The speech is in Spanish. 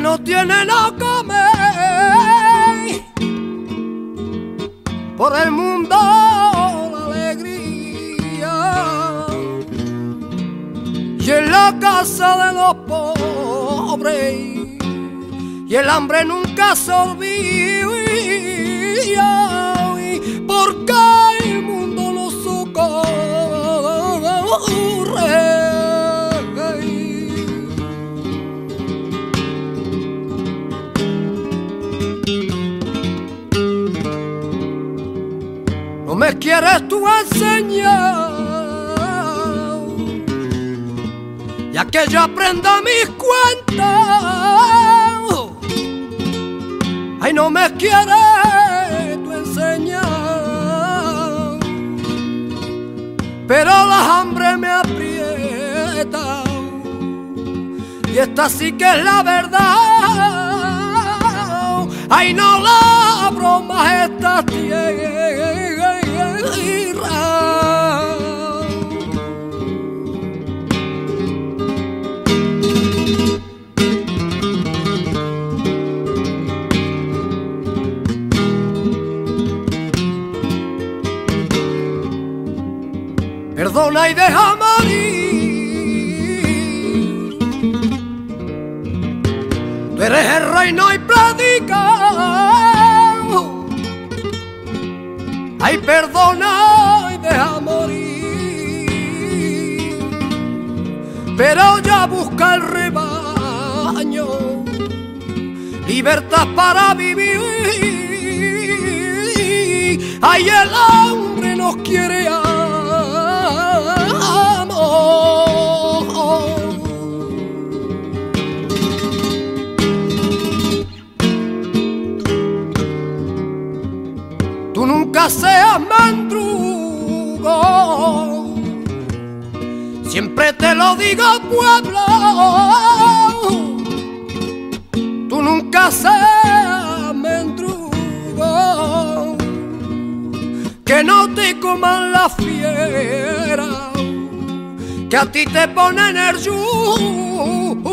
no tiene no come. Por el mundo la alegría. Y en la casa de los pobres. Y el hambre nunca se olvida. No me quieres tú enseñar, ya que yo aprenda mis cuentas. Ay, no me quieres tú enseñar, pero la hambre me aprieta. Y esta sí que es la verdad. Ay, no la broma esta Perdona y deja morir. Tú eres el reino y predica. Ay, perdona y deja morir. Pero ya busca el rebaño. Libertad para vivir. Ay, el hombre nos quiere amor. Nunca seas mandrugo, siempre te lo digo pueblo. Tú nunca seas mendrugo, que no te coman la fiera, que a ti te ponen el yugo.